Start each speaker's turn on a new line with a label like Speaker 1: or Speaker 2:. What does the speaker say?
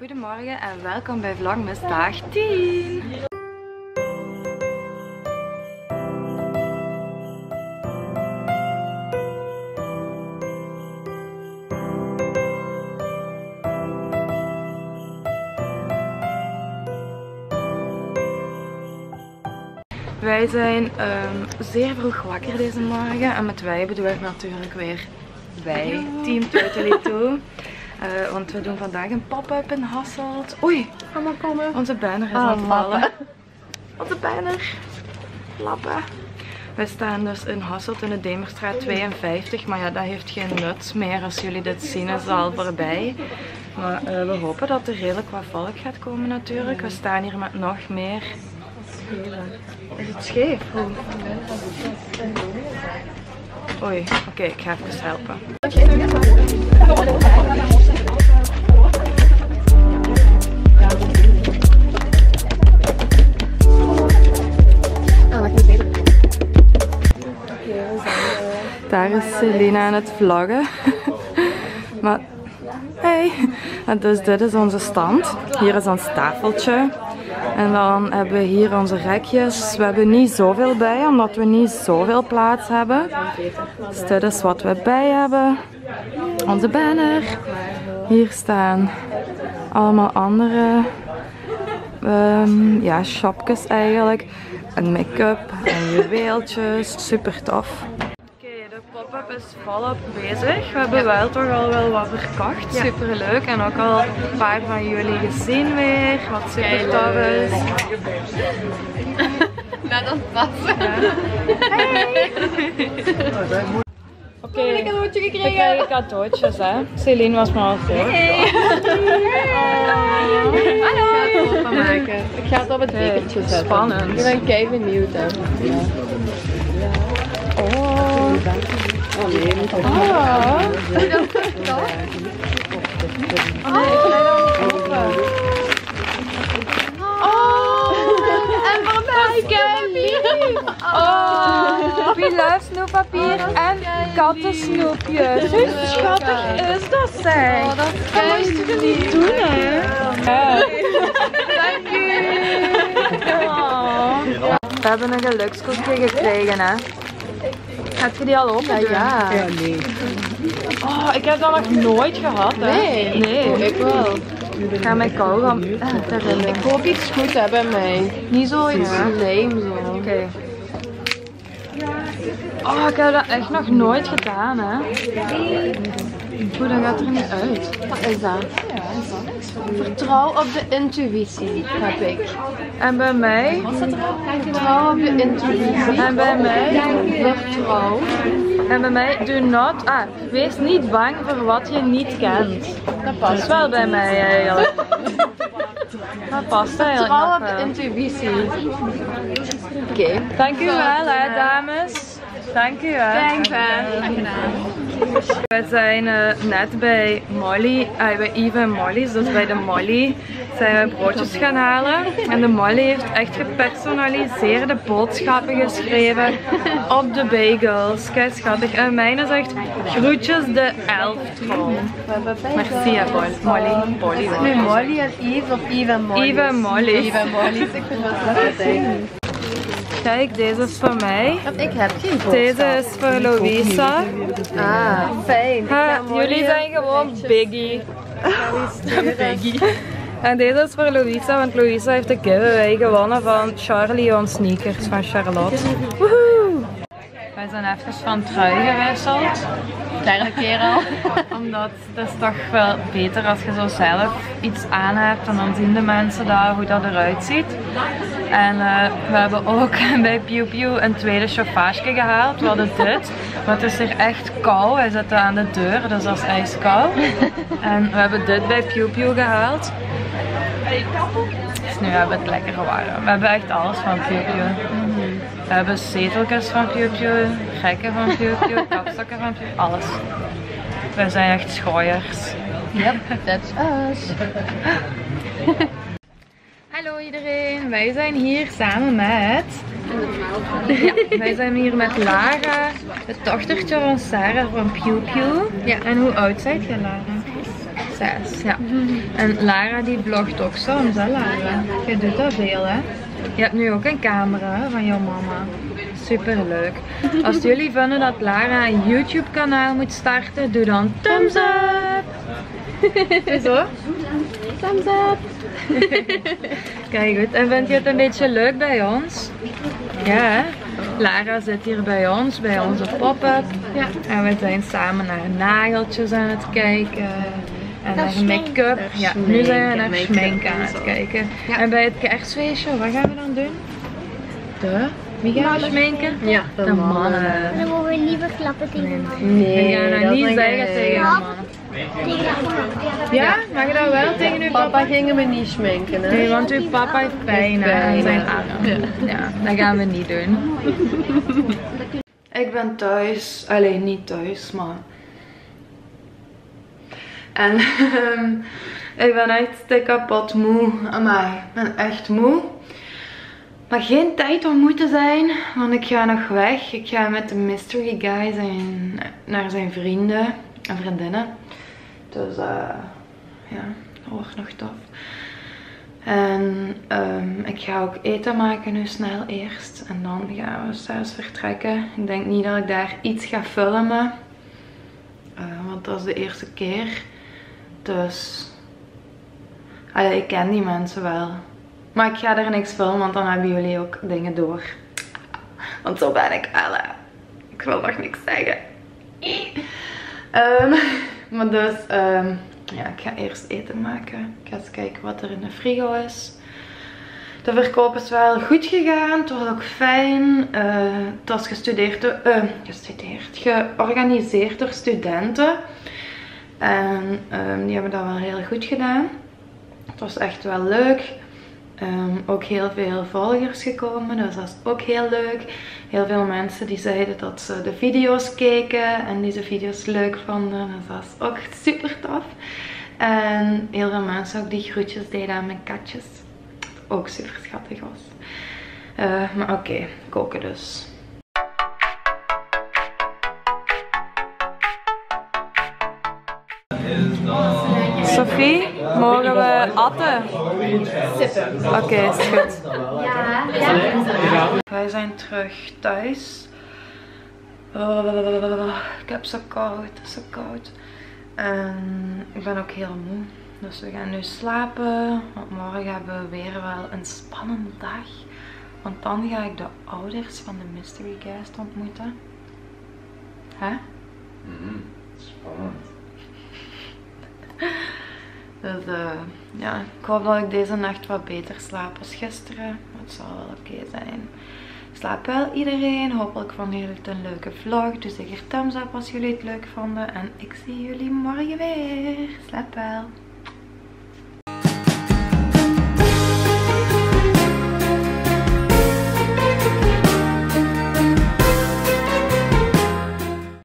Speaker 1: Goedemorgen en welkom bij Vlogmas dag 10. Wij zijn ehm, zeer vroeg wakker deze morgen en met wij bedoel ik natuurlijk weer wij, Team Totally toe. Eh, want we doen vandaag een pop-up in Hasselt. Oei,
Speaker 2: allemaal komen.
Speaker 1: Onze banner is
Speaker 2: ah,
Speaker 1: aan vallen. Onze banner. Lappen. We staan dus in Hasselt in de Demerstraat 52. Maar ja, dat heeft geen nut meer. Als jullie dit zien is al voorbij. Maar eh, we hopen dat er redelijk wat volk gaat komen natuurlijk. We staan hier met nog meer... Is het scheef? Oei, oké, ik ga even helpen. Daar is Selena aan het vloggen. maar, hey. Dus dit is onze stand. Hier is ons tafeltje. En dan hebben we hier onze rekjes. We hebben niet zoveel bij, omdat we niet zoveel plaats hebben. Dus dit is wat we bij hebben. Onze banner. Hier staan allemaal andere ehm, ja, shopjes eigenlijk. En make-up en juweeltjes. Super tof. Oké, de pop-up is volop bezig. We hebben wel toch al wel wat verkocht. Super leuk. En ook al een paar van jullie gezien weer. Wat super tof is.
Speaker 2: Net als passen.
Speaker 1: Oké,
Speaker 2: Ik heb een cadeautje
Speaker 1: we
Speaker 2: gekregen.
Speaker 1: krijgen cadeautjes hè. Celine was maar al voor.
Speaker 2: Hallo. Ik ga het. Ik ga het op het bekertje zetten.
Speaker 1: Spannend.
Speaker 2: Ik ben kei benieuwd hè.
Speaker 1: Oh.
Speaker 2: Oh nee, moet dat
Speaker 1: Oh.
Speaker 2: En voor mij, kei
Speaker 1: Oh, love snoeppapier en kattensnoepjes. Hoe schattig is dat zeg?
Speaker 2: Oh, dat
Speaker 1: moest je niet doen hè. Dank u. Oh. We hebben een gelukskoekje gekregen hè. Heb je die al open?
Speaker 2: Ja.
Speaker 3: nee.
Speaker 1: Oh, ik heb dat nog nooit gehad hè.
Speaker 2: Nee.
Speaker 1: Nee.
Speaker 2: Ik wel.
Speaker 1: Ik ga mijn kauwgom erin.
Speaker 2: Ik hoop iets goed bij mij. Niet zoiets
Speaker 1: Ja.
Speaker 2: zo.
Speaker 1: Oké. Oh, ik heb dat echt nog nooit gedaan, hè. Hoe, dat gaat er niet uit.
Speaker 2: Wat is dat? Vertrouw op de intuïtie, heb ik.
Speaker 1: En bij mij,
Speaker 2: Vertrouw op de intuïtie.
Speaker 1: en bij mij,
Speaker 2: Vertrouw.
Speaker 1: en bij mij, do not, ah, wees niet bang voor wat je niet kent.
Speaker 2: Dat
Speaker 1: Dat is
Speaker 2: past.
Speaker 1: wel bij mij eigenlijk. Dat past eigenlijk
Speaker 2: Vertrouw op de intuïtie. Oké.
Speaker 1: Dank u wel, hè, dames. Dank u.
Speaker 2: Thanks, hè.
Speaker 1: We zijn eh, net bij Molly, ah, bij Eve en Molly's, dus bij de Molly zijn we broodjes gaan halen. En de Molly heeft echt gepersonaliseerde boodschappen geschreven op de bagels. Kijk schattig. En mijn is echt groetjes de elftal. Merci hè, Pol- Molly. Polly.
Speaker 2: Nu Molly en Eve of Eve en Molly?
Speaker 1: Eve en Molly.
Speaker 2: Eve en Molly. Ik vind dat wel zeggen.
Speaker 1: Kijk, deze is voor mij.
Speaker 2: Want ik heb geen boodschap.
Speaker 1: Deze is voor Louisa.
Speaker 2: Ah, fijn.
Speaker 1: Ha, jullie zijn gewoon Biggie. Biggie. En deze is voor Louisa, want Louisa heeft de giveaway gewonnen van Charlie on Sneakers van Charlotte. Woehoe! Wij zijn even van trui gewisseld.
Speaker 2: Derde keer al.
Speaker 1: Omdat het is toch wel beter als je zo zelf iets aan hebt en dan zien de mensen daar hoe dat eruit ziet. En eh, we hebben ook bij Pew Pew een tweede chauffage gehaald. We hadden dit, maar het is hier echt koud. Wij zitten aan de deur, dus dat is ijskoud. En we hebben dit bij Pew Pew gehaald. Dus nu hebben we het lekker warm. We hebben echt alles van Pew Pew. We hebben zeteltjes van Pew, gekken van Pew, kapstokken van Pew, alles. Wij zijn echt schooiers.
Speaker 2: Yep, that's us.
Speaker 1: Hallo iedereen, wij zijn hier samen met... Ja, wij zijn hier met Lara, het dochtertje van Sarah van Pew Pew.
Speaker 2: Ja.
Speaker 1: En hoe oud zijt je Lara? Ja. En Lara die vlogt ook soms, hè Lara? Je doet dat veel, hè? Je hebt nu ook een camera van jouw mama. Super leuk. Als jullie vinden dat Lara een YouTube kanaal moet starten, doe dan thumbs up! Zo?
Speaker 2: Thumbs up.
Speaker 1: Kijk goed. En vind je het een beetje leuk bij ons? Ja, hè? Lara zit hier bij ons, bij onze pop-up.
Speaker 2: Ja.
Speaker 1: En we zijn samen naar nageltjes aan het kijken. En naar make-up. Ja, nu zijn we naar schminken aan het kijken.
Speaker 2: Ja.
Speaker 1: En bij het kerstfeestje, wat gaan we dan doen? De? Wie gaan we schminken?
Speaker 2: Ja,
Speaker 1: De mannen.
Speaker 3: Dan mogen we liever klappen tegen de man.
Speaker 2: Nee,
Speaker 1: we gaan dat
Speaker 2: dat
Speaker 1: niet zeggen tegen de mannen. Ja, mag je dat wel tegen uw papa?
Speaker 2: Papa gingen we niet schminken, hè?
Speaker 1: Nee, want uw papa heeft pijn aan zijn arm. Ja, dat gaan we niet doen. Ik ben thuis. Alleen niet thuis, maar... En ehm, ik ben echt te kapot moe. Amai, ik ben echt moe. Maar geen tijd om moe te zijn, want ik ga nog weg. Ik ga met de mystery guy zijn, naar zijn vrienden en vriendinnen. Dus eh ja, dat wordt nog tof. En ehm, ik ga ook eten maken nu snel eerst. En dan gaan we zelfs vertrekken. Ik denk niet dat ik daar iets ga filmen. Eh, want dat is de eerste keer. Dus... Allee, ik ken die mensen wel. Maar ik ga er niks filmen, want dan hebben jullie ook dingen door. Want zo ben ik wel. Ik wil nog niks zeggen. Ehm, maar dus, ehm, ja, ik ga eerst eten maken. Ik ga eens kijken wat er in de frigo is. De verkoop is wel goed gegaan. Het was ook fijn. Eh, het was gestudeerd, eh, gestudeerd, georganiseerd door studenten. En ehm, die hebben dat wel heel goed gedaan. Het was echt wel leuk. Ehm, ook heel veel volgers gekomen, dus dat is ook heel leuk. Heel veel mensen die zeiden dat ze de video's keken en deze video's leuk vonden. Dus dat is ook super tof. En heel veel mensen ook die groetjes deden aan mijn katjes. Ook super schattig was. Eh, maar oké, koken dus. Sophie, mogen we atten? Oké, is goed. Wij zijn terug thuis. Oh, ik heb zo koud, het is zo koud. En ik ben ook heel moe. Dus we gaan nu slapen. Want morgen hebben we weer wel een spannende dag. Want dan ga ik de ouders van de mystery guest ontmoeten. Hè?
Speaker 4: Spannend.
Speaker 1: Dus ja, ik hoop dat ik deze nacht wat beter slaap als gisteren. Maar het zal wel oké zijn. Slaap wel iedereen. Hopelijk vonden jullie het een leuke vlog. Doe zeker thumbs up als jullie het leuk vonden. En ik zie jullie morgen weer. Slaap wel.